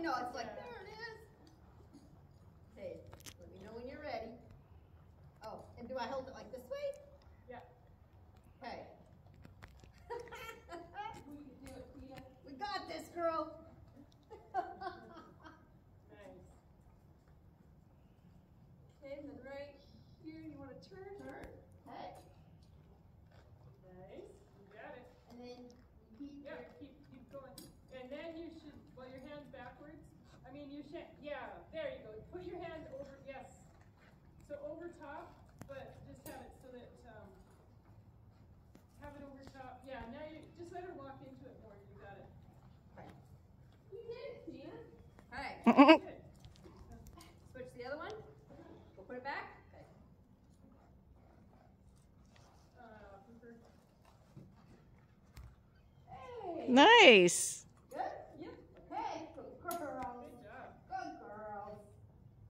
I know, it's like, there it is. Okay, let me know when you're ready. Oh, and do I hold it like this way? Yeah. Okay. We can do it, Thea. We got this, girl. Nice. Okay, and then right here, you wanna turn? Turn. Okay, Nice, you got it. and then you keep Yeah, your, keep, keep going. And then you should, well, your hand's backwards. I mean, you should, yeah, there you go. Put your hand over, yes. So over top, but just have it so that, um, have it over top. Yeah, now you, just let her walk into it more. You got it. Okay. You did it, Tina. Alright, Good. switch the other one. We'll put it back. Okay. Uh, Hey. Nice.